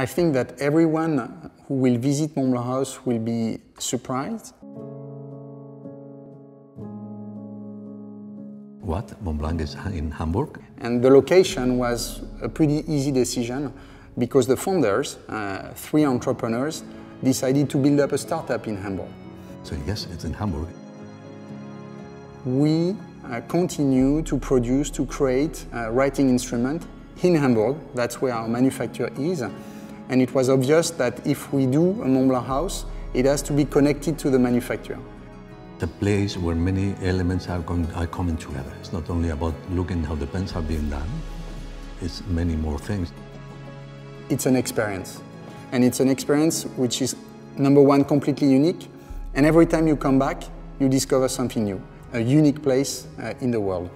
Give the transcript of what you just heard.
I think that everyone who will visit Montblanc Haus will be surprised. What? Montblanc is in Hamburg? And the location was a pretty easy decision because the founders, uh, three entrepreneurs, decided to build up a startup in Hamburg. So yes, it's in Hamburg. We uh, continue to produce, to create a writing instrument in Hamburg. That's where our manufacturer is. And it was obvious that if we do a Montblanc Haus, it has to be connected to the manufacturer. The place where many elements are, are coming together. It's not only about looking how the pens are being done, it's many more things. It's an experience. And it's an experience which is, number one, completely unique. And every time you come back, you discover something new, a unique place uh, in the world.